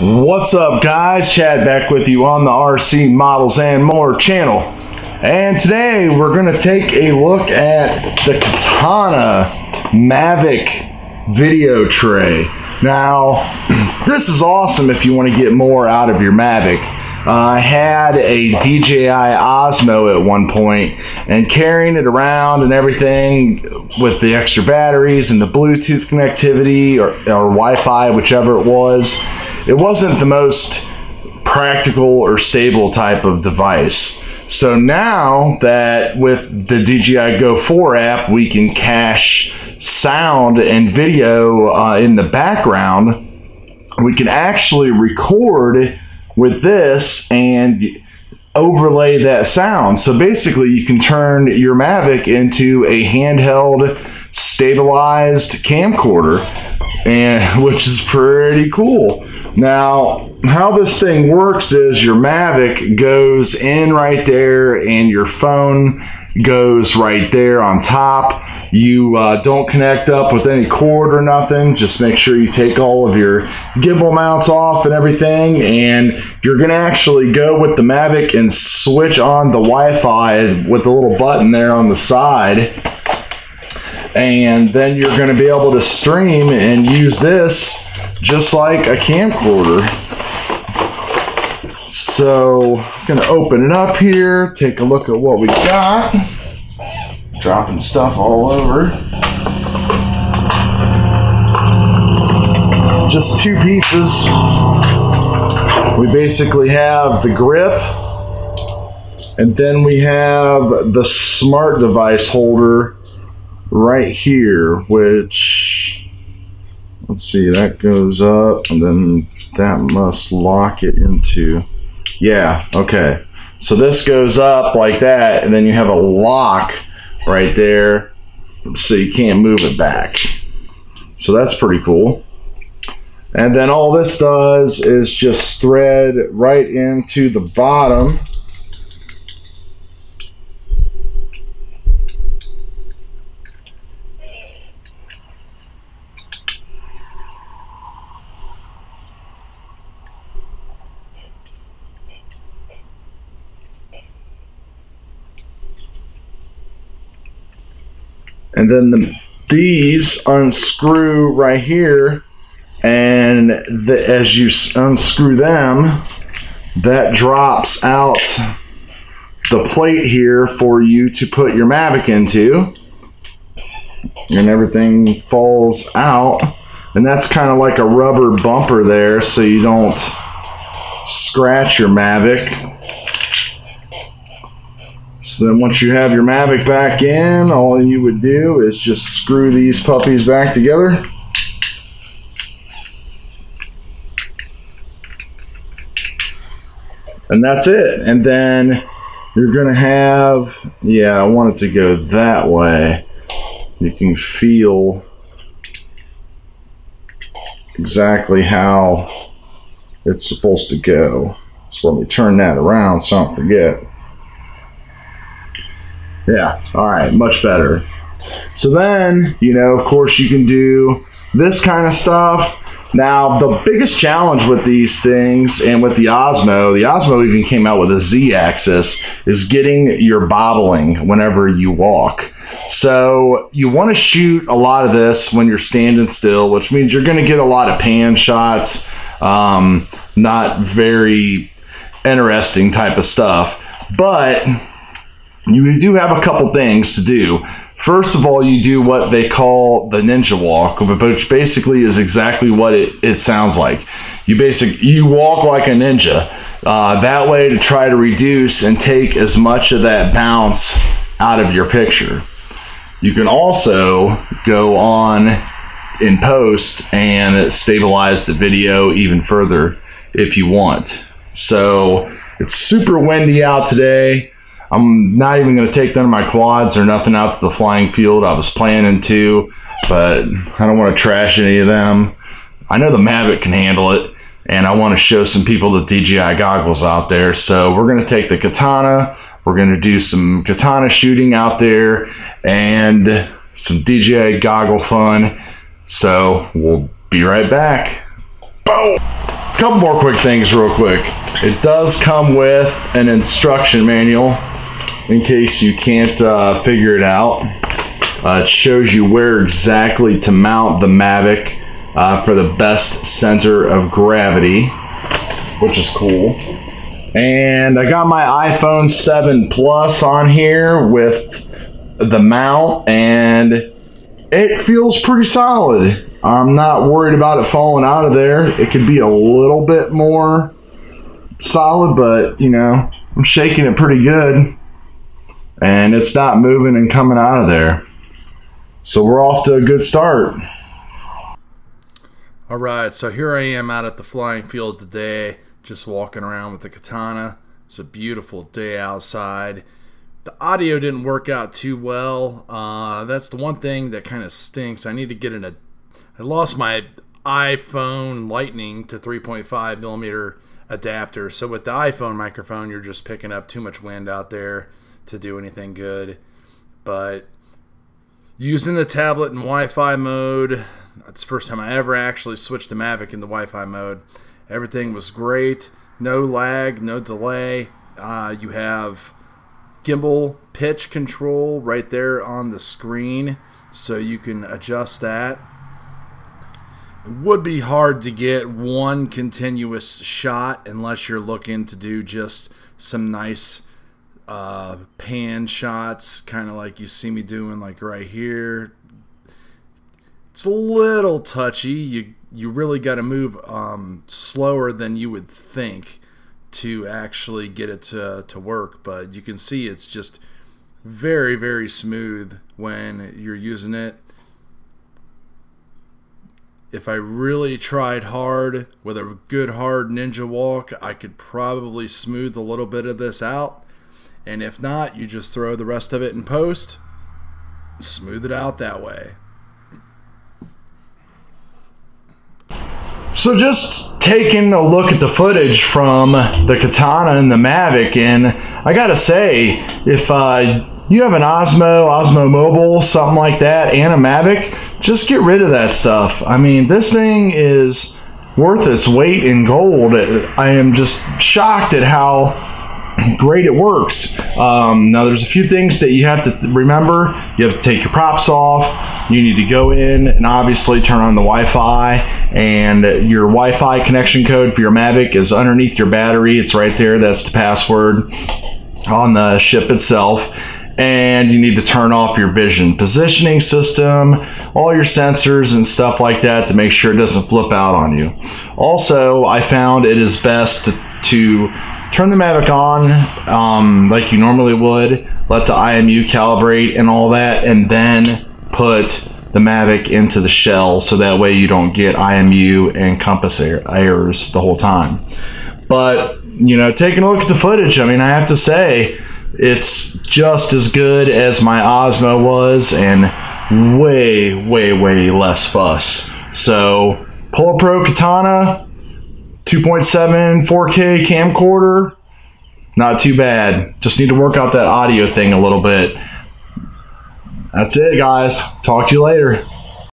What's up, guys? Chad back with you on the RC Models and More channel. And today we're going to take a look at the Katana Mavic video tray. Now, this is awesome if you want to get more out of your Mavic. Uh, I had a DJI Osmo at one point, and carrying it around and everything with the extra batteries and the Bluetooth connectivity or, or Wi Fi, whichever it was, it wasn't the most practical or stable type of device. So now that with the DJI Go 4 app, we can cache sound and video uh, in the background, we can actually record with this and overlay that sound. So basically, you can turn your Mavic into a handheld stabilized camcorder and which is pretty cool. Now, how this thing works is your Mavic goes in right there and your phone goes right there on top. You uh, don't connect up with any cord or nothing. Just make sure you take all of your gimbal mounts off and everything. And you're going to actually go with the Mavic and switch on the Wi Fi with the little button there on the side. And then you're going to be able to stream and use this just like a camcorder. So, I'm to open it up here, take a look at what we got. Dropping stuff all over. Just two pieces. We basically have the grip, and then we have the smart device holder right here, which let's see, that goes up, and then that must lock it into. Yeah, okay. So this goes up like that, and then you have a lock right there, so you can't move it back. So that's pretty cool. And then all this does is just thread right into the bottom. And then the, these unscrew right here and the, as you unscrew them, that drops out the plate here for you to put your Mavic into, and everything falls out. And that's kind of like a rubber bumper there, so you don't scratch your Mavic. So then once you have your Mavic back in, all you would do is just screw these puppies back together. and that's it. And then you're gonna have, yeah, I want it to go that way. You can feel exactly how it's supposed to go. So let me turn that around so I don't forget. Yeah, all right, much better. So then, you know, of course, you can do this kind of stuff now, the biggest challenge with these things and with the Osmo, the Osmo even came out with a Z axis, is getting your bobbling whenever you walk. So, you want to shoot a lot of this when you're standing still, which means you're going to get a lot of pan shots, um, not very interesting type of stuff. But you do have a couple things to do. First of all, you do what they call the ninja walk, which basically is exactly what it, it sounds like. You basic you walk like a ninja. Uh, that way to try to reduce and take as much of that bounce out of your picture. You can also go on in post and stabilize the video even further if you want. So it's super windy out today. I'm not even going to take none of my quads or nothing out to the flying field. I was planning to, but I don't want to trash any of them. I know the Mavic can handle it, and I want to show some people the DJI goggles out there. So we're going to take the Katana. We're going to do some Katana shooting out there and some DJI goggle fun. So we'll be right back. Boom! couple more quick things, real quick. It does come with an instruction manual in case you can't uh, figure it out. Uh, it shows you where exactly to mount the Mavic uh, for the best center of gravity, which is cool. And I got my iPhone 7 Plus on here with the mount, and it feels pretty solid. I'm not worried about it falling out of there. It could be a little bit more solid, but you know, I'm shaking it pretty good. And it's not moving and coming out of there. So we're off to a good start. All right, so here I am out at the flying field today, just walking around with the katana. It's a beautiful day outside. The audio didn't work out too well. Uh, that's the one thing that kind of stinks. I need to get in a. I lost my iPhone Lightning to 3.5 millimeter adapter. So with the iPhone microphone, you're just picking up too much wind out there to do anything good. But using the tablet in Wi-Fi mode, that's the first time I ever actually switched to Mavic in the Wi-Fi mode. Everything was great. No lag, no delay. Uh, you have gimbal pitch control right there on the screen so you can adjust that it would be hard to get one continuous shot unless you're looking to do just some nice uh, pan shots kind of like you see me doing like right here it's a little touchy you you really got to move um, slower than you would think to actually get it to, to work, but you can see it's just very, very smooth when you're using it. If I really tried hard with a good hard ninja walk, I could probably smooth a little bit of this out. And if not, you just throw the rest of it in post, smooth it out that way. So just taking a look at the footage from the Katana and the Mavic, and I gotta say, if uh, you have an Osmo, Osmo Mobile, something like that, and a Mavic, just get rid of that stuff. I mean, this thing is worth its weight in gold. I am just shocked at how great it works. Um, now, there's a few things that you have to remember. You have to take your props off. You need to go in and obviously turn on the Wi-Fi. And your Wi-Fi connection code for your Mavic is underneath your battery. It's right there. That's the password on the ship itself and you need to turn off your vision positioning system, all your sensors and stuff like that to make sure it doesn't flip out on you. Also, I found it is best to, to turn the Mavic on um, like you normally would, let the IMU calibrate and all that, and then put the Mavic into the shell so that way you don't get IMU and compass errors the whole time. But, you know, taking a look at the footage, I mean, I have to say, it's just as good as my Osmo was and way, way, way less fuss. So, Polar Pro Katana, 2.7 4K camcorder. Not too bad. Just need to work out that audio thing a little bit. That's it, guys. Talk to you later.